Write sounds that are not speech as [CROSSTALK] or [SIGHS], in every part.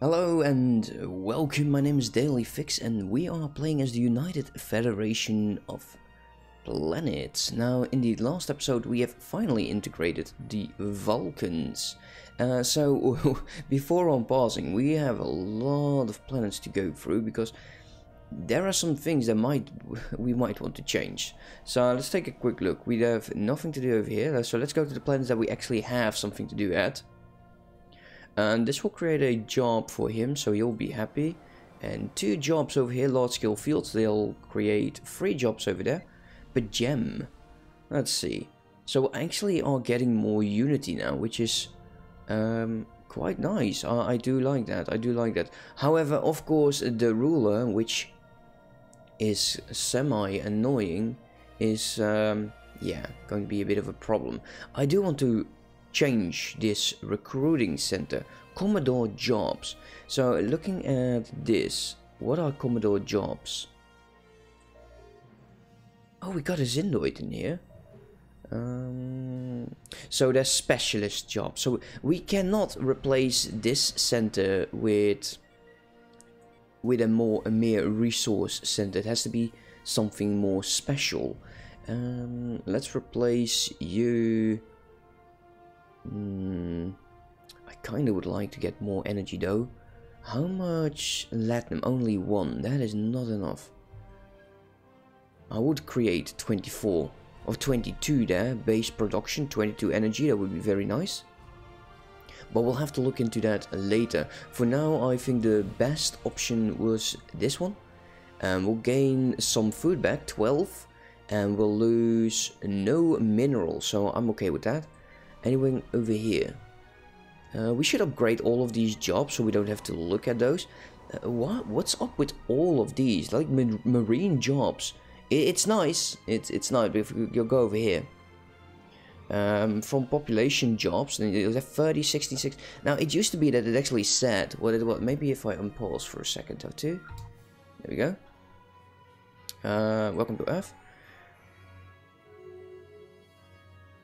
Hello and welcome, my name is Daily Fix and we are playing as the United Federation of Planets. Now, in the last episode we have finally integrated the Vulcans. Uh, so, [LAUGHS] before on pausing, we have a lot of planets to go through because there are some things that might [LAUGHS] we might want to change. So let's take a quick look. We have nothing to do over here, so let's go to the planets that we actually have something to do at and this will create a job for him so he'll be happy. And two jobs over here large scale fields they'll create three jobs over there. But gem let's see. So actually are getting more unity now which is um, quite nice. I, I do like that I do like that. However of course the ruler which is semi annoying is um, yeah going to be a bit of a problem. I do want to change this recruiting center commodore jobs. So looking at this what are commodore jobs? Oh we got a zindoid in here. Um, so there's specialist jobs. So we cannot replace this center with with a more a mere resource center. It has to be something more special. Um, let's replace you Hmm, I kind of would like to get more energy though. How much latinum? Only one. That is not enough. I would create 24 or 22 there. Base production, 22 energy. That would be very nice. But we'll have to look into that later. For now, I think the best option was this one. And we'll gain some food back, 12. And we'll lose no minerals. So I'm okay with that. Anything over here? Uh, we should upgrade all of these jobs so we don't have to look at those. Uh, what? What's up with all of these? Like marine jobs. It, it's nice. It's it's nice. But if you go over here, um, from population jobs, then it was 30, 66. Now it used to be that it actually said what it was. Maybe if I unpause for a second or two. There we go. Uh, welcome to Earth.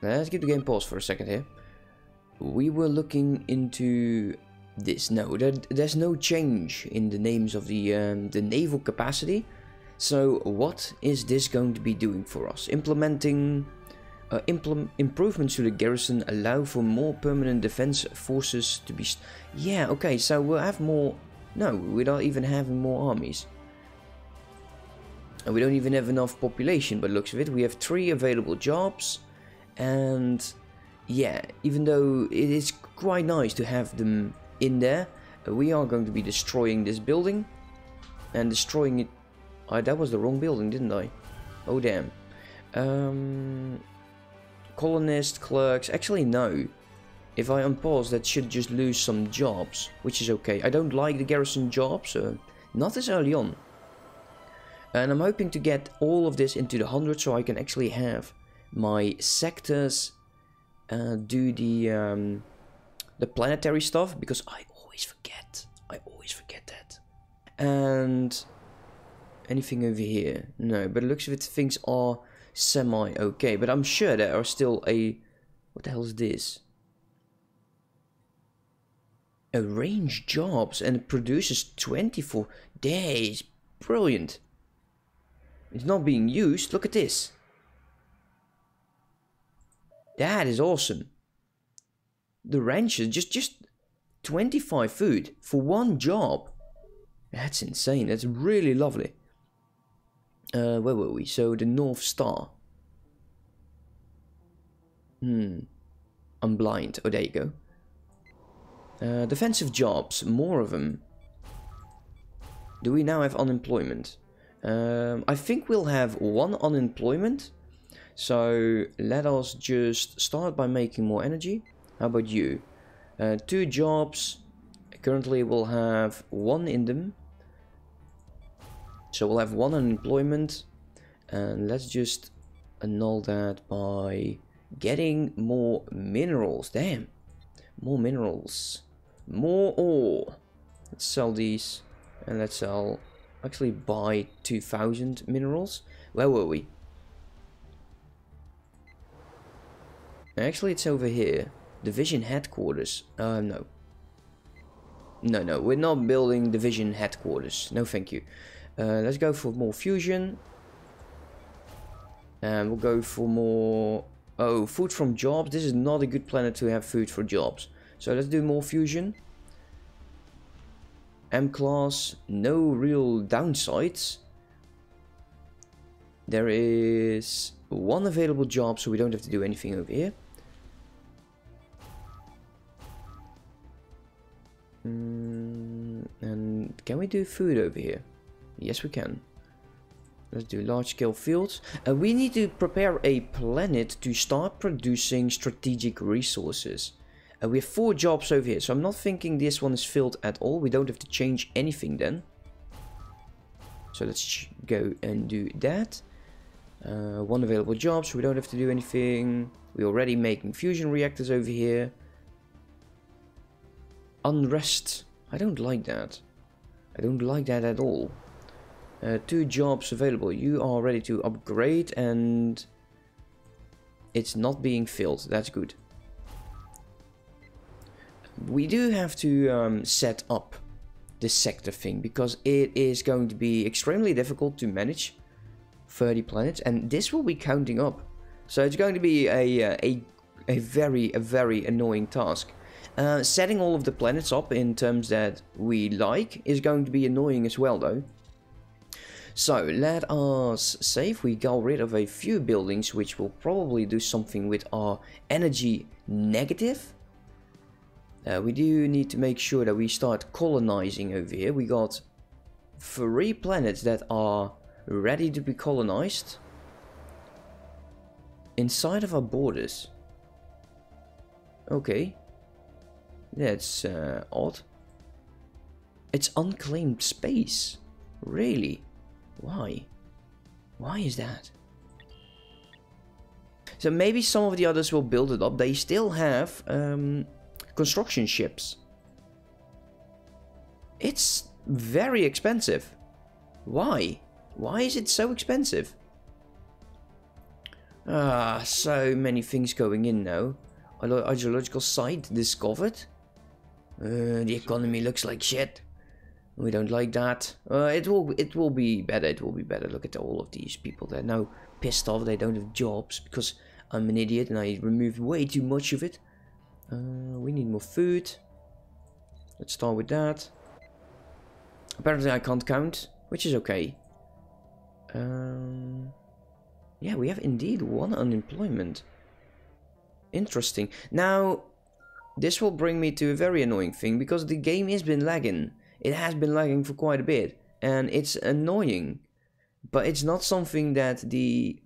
Let's give the game pause for a second here. We were looking into this. No, there, there's no change in the names of the um, the naval capacity. So what is this going to be doing for us? Implementing uh, improvements to the garrison allow for more permanent defense forces to be. yeah, okay. So we'll have more. No, without even having more armies. And we don't even have enough population, but looks of it. We have three available jobs and yeah even though it is quite nice to have them in there we are going to be destroying this building and destroying it. That was the wrong building didn't I? Oh damn. Um, colonist clerks. Actually no. If I unpause that should just lose some jobs which is okay. I don't like the garrison jobs uh, not as early on. And I'm hoping to get all of this into the 100 so I can actually have my sectors uh, do the um, the planetary stuff because I always forget. I always forget that. And anything over here? No, but it looks it things are semi okay. But I'm sure there are still a what the hell is this? Arrange jobs and it produces 24 days. Brilliant. It's not being used. Look at this. That is awesome. The rancher just just 25 food for one job. That's insane. That's really lovely. Uh, where were we? So the North Star. Hmm. I'm blind. Oh, there you go. Uh, defensive jobs. More of them. Do we now have unemployment? Um, I think we'll have one unemployment so let us just start by making more energy. How about you? Uh, two jobs. Currently we'll have one in them. So we'll have one unemployment. And let's just annul that by getting more minerals. Damn. More minerals. More ore. Let's sell these. And let's sell... Actually buy 2000 minerals. Where were we? Actually, it's over here. Division headquarters. Uh, no. No, no, we're not building division headquarters. No, thank you. Uh, let's go for more fusion. And we'll go for more... Oh, food from jobs. This is not a good planet to have food for jobs. So let's do more fusion. M-class, no real downsides. There is one available job, so we don't have to do anything over here. Mm, and can we do food over here? Yes, we can. Let's do large-scale fields. Uh, we need to prepare a planet to start producing strategic resources. Uh, we have four jobs over here, so I'm not thinking this one is filled at all. We don't have to change anything then. So let's go and do that. Uh, one available job, so we don't have to do anything. We're already making fusion reactors over here. Unrest. I don't like that. I don't like that at all. Uh, two jobs available. You are ready to upgrade and it's not being filled. That's good. We do have to um, set up the sector thing because it is going to be extremely difficult to manage 30 planets and this will be counting up. So it's going to be a, a, a very, a very annoying task. Uh, setting all of the planets up in terms that we like is going to be annoying as well though. So let us if we get rid of a few buildings which will probably do something with our energy negative. Uh, we do need to make sure that we start colonizing over here. We got three planets that are ready to be colonized inside of our borders. Okay. That's uh, odd. It's unclaimed space. Really? Why? Why is that? So maybe some of the others will build it up. They still have um, construction ships. It's very expensive. Why? Why is it so expensive? Ah, so many things going in now. Ideological site discovered. Uh, the economy looks like shit. We don't like that. Uh, it will it will be better. It will be better. Look at all of these people. They're now pissed off. They don't have jobs because I'm an idiot and I removed way too much of it. Uh, we need more food. Let's start with that. Apparently I can't count, which is okay. Um, yeah, we have indeed one unemployment. Interesting. Now, this will bring me to a very annoying thing because the game has been lagging. It has been lagging for quite a bit and it's annoying. But it's not something that the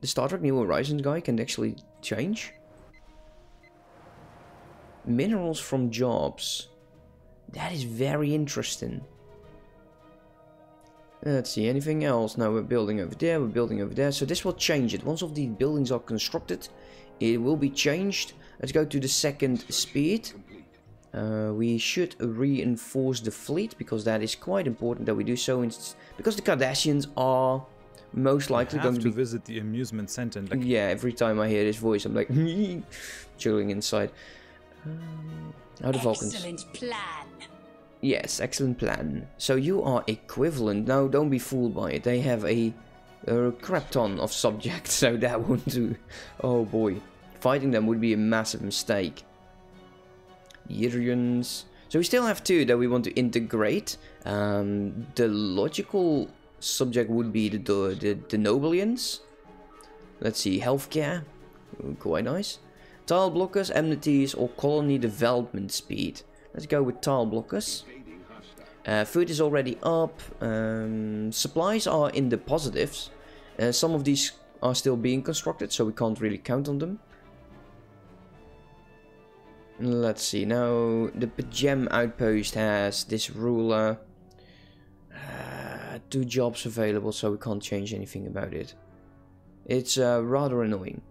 the Star Trek New Horizons guy can actually change. Minerals from jobs. That is very interesting. Let's see, anything else? Now we're building over there, we're building over there. So this will change it. Once all the buildings are constructed, it will be changed. Let's go to the second speed. Uh, we should reinforce the fleet because that is quite important that we do so. because the Cardassians are most likely going to, to visit the amusement center. Like yeah, every time I hear this voice, I'm like [LAUGHS] chilling inside. Um, how the Vulcans? Excellent plan. Yes, excellent plan. So you are equivalent. Now, don't be fooled by it. They have a, a crap ton of subjects, [LAUGHS] so that won't do. Oh boy. Fighting them would be a massive mistake. Yrians. So we still have two that we want to integrate. Um, the logical subject would be the, the, the Nobelians. Let's see, healthcare. Quite nice. Tile blockers, amenities, or colony development speed. Let's go with tile blockers. Uh, food is already up. Um, supplies are in the positives. Uh, some of these are still being constructed, so we can't really count on them. Let's see, now the Gem outpost has this ruler. Uh, two jobs available, so we can't change anything about it. It's uh, rather annoying.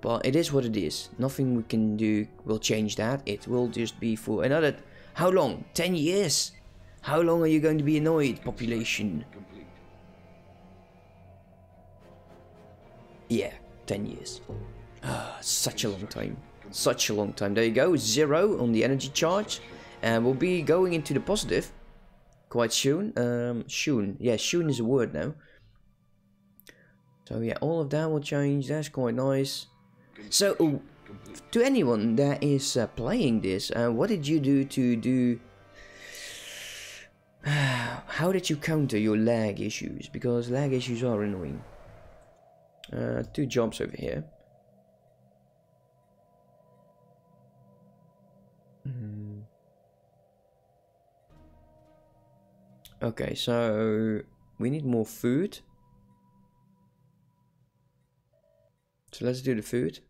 But it is what it is. Nothing we can do will change that. It will just be for another... How long? 10 years? How long are you going to be annoyed, population? Yeah, 10 years. Ah, such a long time. Such a long time. There you go, zero on the energy charge. And we'll be going into the positive quite soon. Um, soon. Yeah, soon is a word now. So yeah, all of that will change. That's quite nice. So, uh, to anyone that is uh, playing this, uh, what did you do to do... [SIGHS] How did you counter your lag issues? Because lag issues are annoying. Uh, two jobs over here. Hmm. Okay, so we need more food. So let's do the food.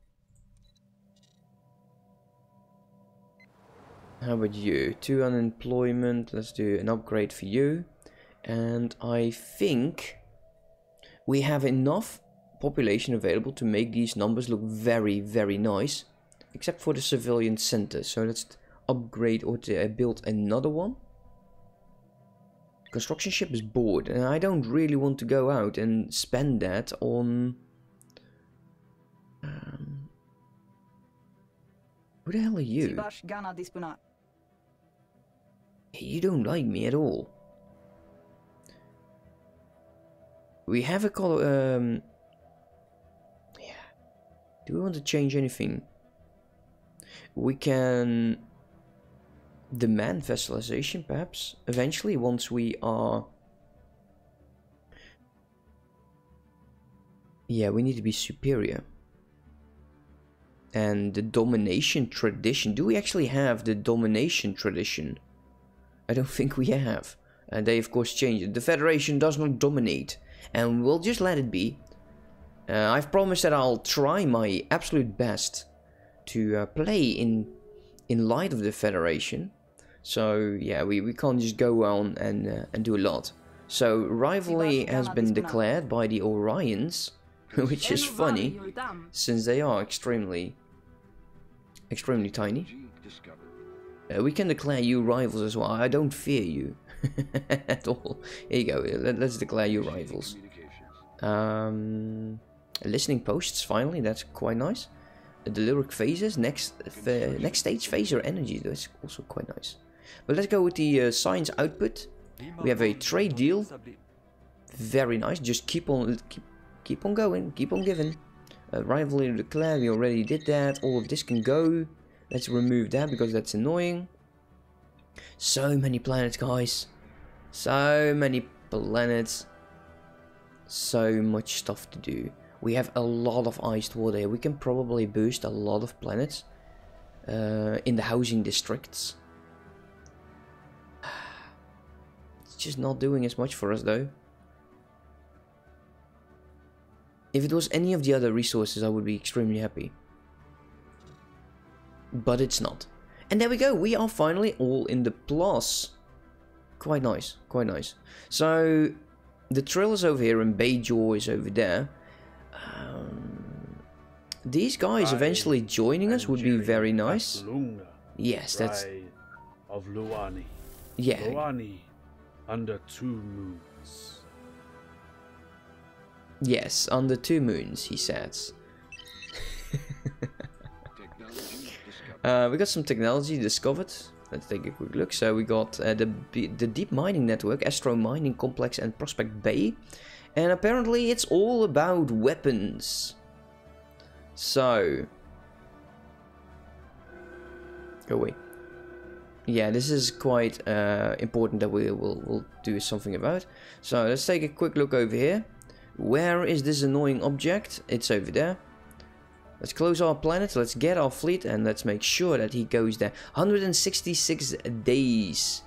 How about you? Two unemployment. Let's do an upgrade for you. And I think we have enough population available to make these numbers look very, very nice. Except for the civilian center. So let's upgrade or to, uh, build another one. Construction ship is bored. And I don't really want to go out and spend that on who the hell are you? You don't like me at all. We have a color. Um, yeah. Do we want to change anything? We can demand vassalization, perhaps. Eventually, once we are. Yeah, we need to be superior and the domination tradition. Do we actually have the domination tradition? I don't think we have. And they of course changed it. The Federation does not dominate. And we'll just let it be. Uh, I've promised that I'll try my absolute best to uh, play in in light of the Federation. So yeah, we, we can't just go on and, uh, and do a lot. So rivalry has been declared by the Orions, [LAUGHS] which is funny, since they are extremely extremely tiny. Uh, we can declare you rivals as well. I don't fear you [LAUGHS] at all. Here you go. Let, us declare you rivals. Um, listening posts. Finally, that's quite nice. Uh, the lyric phases. Next, uh, next stage phase or energy. That's also quite nice. But let's go with the uh, science output. We have a trade deal. Very nice. Just keep on, keep, keep on going. Keep on giving. Uh, rivalry declare, we already did that. All of this can go. Let's remove that because that's annoying. So many planets, guys. So many planets. So much stuff to do. We have a lot of iced water. We can probably boost a lot of planets uh, in the housing districts. [SIGHS] It's just not doing as much for us though. If it was any of the other resources, I would be extremely happy. But it's not. And there we go, we are finally all in the plus. Quite nice, quite nice. So, the Trill is over here and Bajor is over there. Um, these guys eventually joining us would be very nice. Yes, that's... Of Luani. Yeah. Luani under two moons. Yes, on the two moons, he says. [LAUGHS] uh, we got some technology discovered. Let's take a quick look. So we got uh, the the deep mining network, Astro Mining Complex, and Prospect Bay, and apparently it's all about weapons. So, go away. Yeah, this is quite uh, important that we will will do something about. So let's take a quick look over here. Where is this annoying object? It's over there. Let's close our planet, let's get our fleet, and let's make sure that he goes there. 166 days.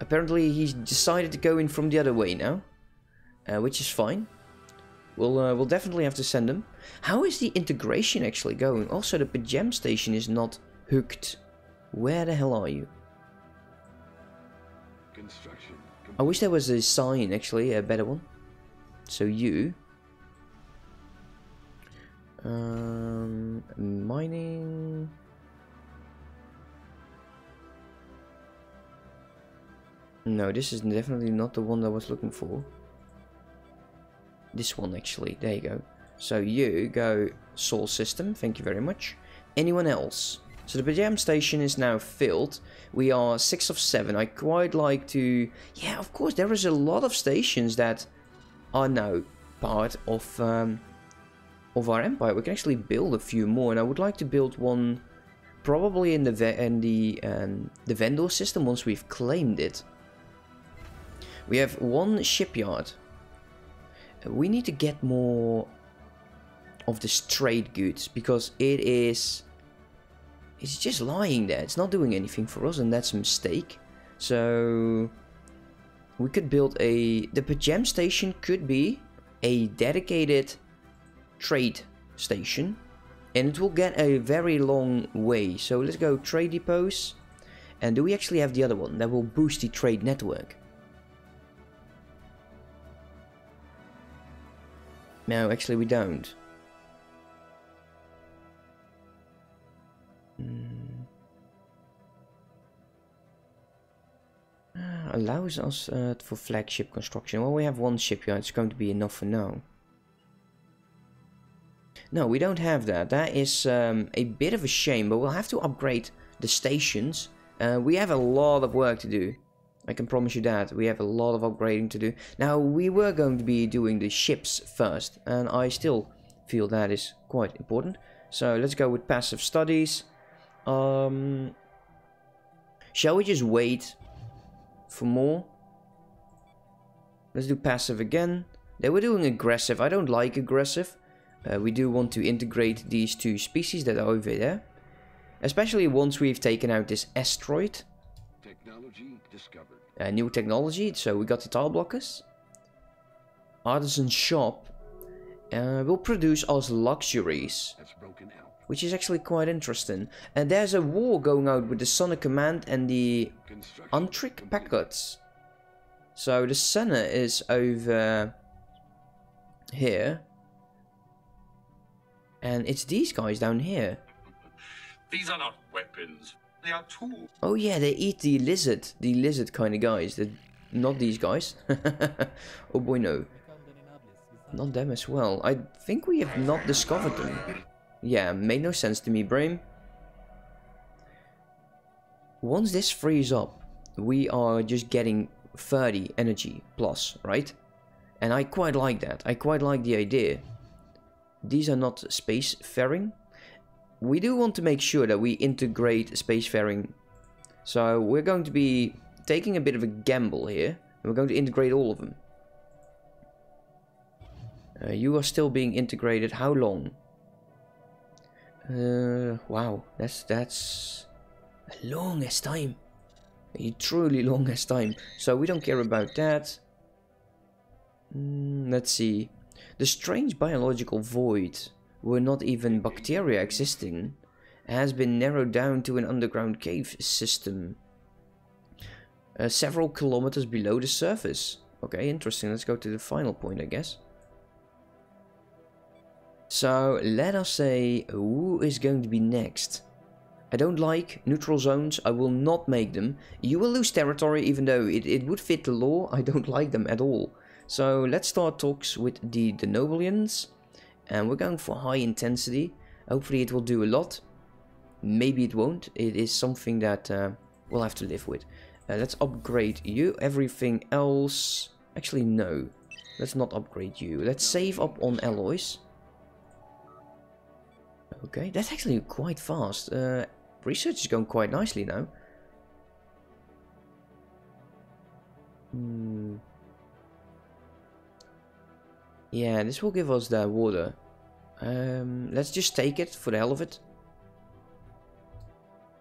Apparently he's decided to go in from the other way now. Uh, which is fine. We'll, uh, we'll definitely have to send him. How is the integration actually going? Also, the Pajam station is not hooked. Where the hell are you? I wish there was a sign, actually, a better one. So you... Um, mining... No, this is definitely not the one I was looking for. This one actually, there you go. So you go Sol System, thank you very much. Anyone else? So the Pajam station is now filled. We are 6 of 7. I quite like to... Yeah, of course, there is a lot of stations that are now part of um, of our empire. We can actually build a few more, and I would like to build one probably in the in the um, the vendor system once we've claimed it. We have one shipyard. We need to get more of the trade goods because it is it's just lying there. It's not doing anything for us, and that's a mistake. So we could build a the Pajam station could be a dedicated trade station and it will get a very long way. So let's go trade depots. And do we actually have the other one that will boost the trade network? No actually we don't. Hmm. Allows us uh, for flagship construction well we have one shipyard it's going to be enough for now no, we don't have that. That is um, a bit of a shame, but we'll have to upgrade the stations. Uh, we have a lot of work to do. I can promise you that. We have a lot of upgrading to do. Now, we were going to be doing the ships first, and I still feel that is quite important. So let's go with passive studies. Um, shall we just wait for more? Let's do passive again. They were doing aggressive. I don't like aggressive. Uh, we do want to integrate these two species that are over there. Especially once we've taken out this asteroid. Technology discovered. Uh, new technology, so we got the tile blockers. Artisan shop uh, will produce us luxuries. Which is actually quite interesting. And there's a war going out with the Sonic Command and the Untrick Packets. So the Senate is over here. And it's these guys down here. [LAUGHS] These are not weapons. They are tools. Oh yeah, they eat the lizard. The lizard kind of guys. The, not these guys. [LAUGHS] oh boy, no. Not them as well. I think we have not discovered them. Yeah, made no sense to me, brain. Once this frees up, we are just getting 30 energy plus, right? And I quite like that. I quite like the idea these are not spacefaring. We do want to make sure that we integrate spacefaring. So we're going to be taking a bit of a gamble here. We're going to integrate all of them. Uh, you are still being integrated. How long? Uh, wow, that's that's a longest time. A truly longest time. So we don't care about that. Mm, let's see. The strange biological void, where not even bacteria existing, has been narrowed down to an underground cave system. Uh, several kilometers below the surface. Okay, interesting. Let's go to the final point, I guess. So, let us say, who is going to be next? I don't like neutral zones. I will not make them. You will lose territory, even though it, it would fit the law. [LAUGHS] I don't like them at all. So let's start talks with the Denobulians. And we're going for high intensity. Hopefully it will do a lot. Maybe it won't. It is something that uh, we'll have to live with. Uh, let's upgrade you. Everything else... Actually, no. Let's not upgrade you. Let's save up on alloys. Okay, that's actually quite fast. Uh, research is going quite nicely now. Hmm. Yeah, this will give us the water. Um, let's just take it for the hell of it.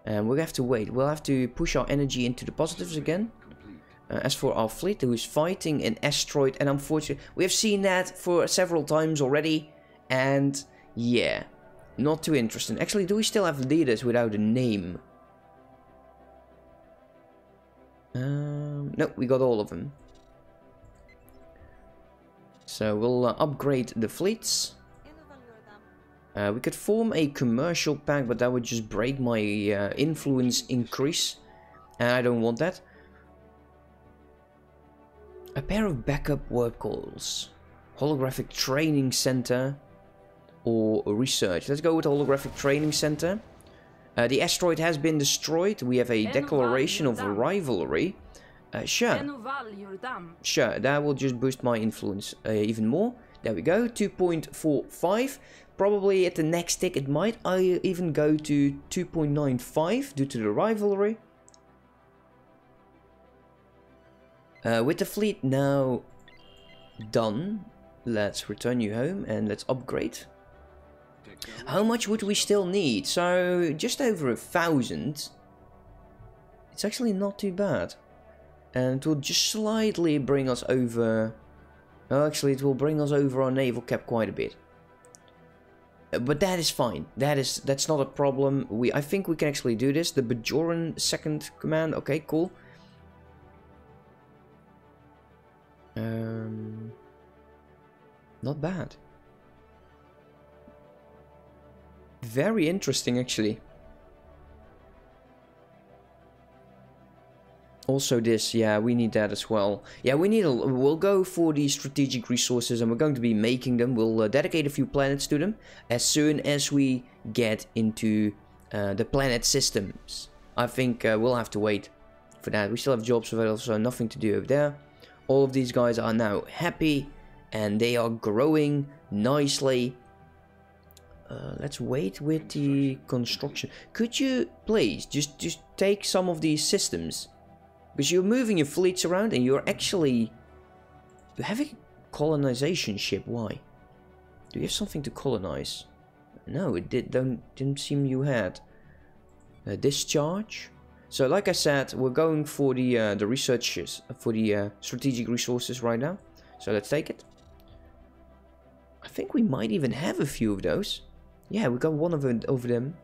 And we'll have to wait. We'll have to push our energy into the positives again. Uh, as for our fleet, who is fighting an asteroid, and unfortunately, we have seen that for several times already. And yeah, not too interesting. Actually, do we still have leaders without a name? Um, no, we got all of them. So we'll uh, upgrade the fleets. Uh, we could form a commercial pact, but that would just break my uh, influence increase. And I don't want that. A pair of backup warp calls. Holographic training center. Or research. Let's go with holographic training center. Uh, the asteroid has been destroyed. We have a declaration of rivalry. Uh, sure, sure. That will just boost my influence uh, even more. There we go. 2.45. Probably at the next tick it might I even go to 2.95 due to the rivalry. Uh, with the fleet now done, let's return you home and let's upgrade. How much would we still need? So, just over a thousand. It's actually not too bad. And it will just slightly bring us over... Oh, actually, it will bring us over our naval cap quite a bit. Uh, But that is fine. That is that's not a problem. We I think we can actually do this. The Bajoran second command. Okay, cool. Um, not bad. Very interesting, actually. Also this, yeah, we need that as well. Yeah, we need a, we'll go for the strategic resources and we're going to be making them. We'll uh, dedicate a few planets to them as soon as we get into uh, the planet systems. I think uh, we'll have to wait for that. We still have jobs available, so nothing to do over there. All of these guys are now happy and they are growing nicely. Uh, let's wait with the construction. Could you please just just take some of these systems? Because you're moving your fleets around and you're actually... You have a colonization ship, why? Do you have something to colonize? No, it did, don't, didn't seem you had. A discharge? So like I said, we're going for the uh, the researches, for the uh, strategic resources right now. So let's take it. I think we might even have a few of those. Yeah, we got one of it over them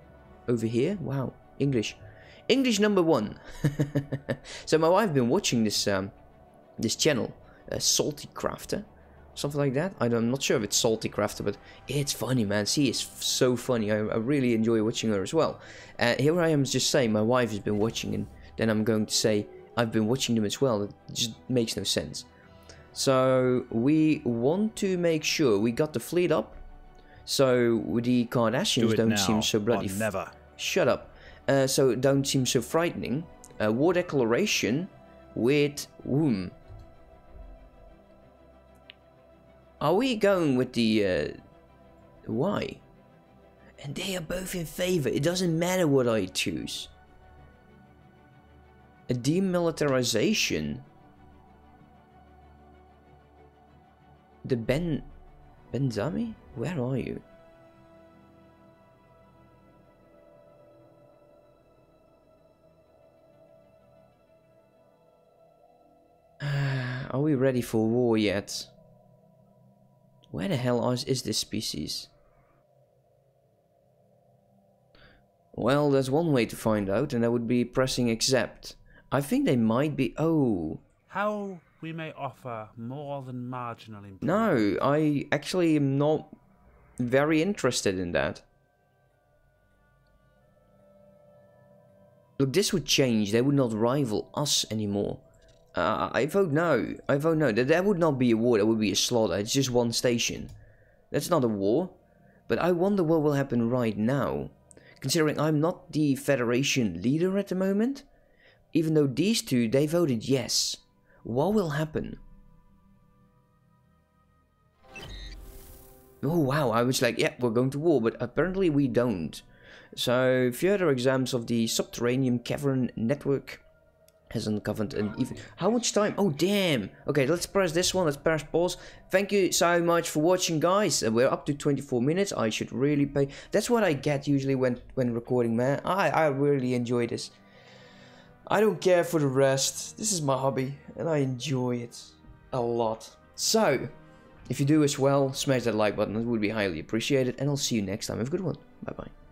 over here. Wow, English. English number one. [LAUGHS] so my wife been watching this um, this channel, uh, Salty Crafter, something like that. I I'm not sure if it's Salty Crafter, but it's funny, man. She is so funny. I, I really enjoy watching her as well. Uh, here I am just saying my wife has been watching, and then I'm going to say I've been watching them as well. It just makes no sense. So we want to make sure we got the fleet up. So the Cardassians Do don't now seem so bloody f- never. Shut up. Uh, so don't seem so frightening. Uh, war declaration with whom? Are we going with the uh, why? And they are both in favor. It doesn't matter what I choose. A demilitarization. The Ben Benzami? Where are you? [SIGHS] Are we ready for war yet? Where the hell is, is this species? Well, there's one way to find out, and that would be pressing accept. I think they might be. Oh. How we may offer more than marginal improvement. No, I actually am not very interested in that. Look, this would change. They would not rival us anymore. Uh, I vote no. I vote no. That, that would not be a war. That would be a slaughter. It's just one station. That's not a war. But I wonder what will happen right now. Considering I'm not the Federation leader at the moment. Even though these two, they voted yes. What will happen? Oh wow, I was like, yeah, we're going to war, but apparently we don't. So, further exams of the subterranean cavern network has uncovered an even... How much time? Oh, damn! Okay, let's press this one, let's press pause. Thank you so much for watching, guys. Uh, we're up to 24 minutes. I should really pay... That's what I get usually when, when recording, man. I, I really enjoy this. I don't care for the rest. This is my hobby, and I enjoy it a lot. So, if you do as well, smash that like button. It would be highly appreciated. And I'll see you next time. Have a good one. Bye bye.